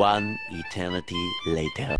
One eternity later.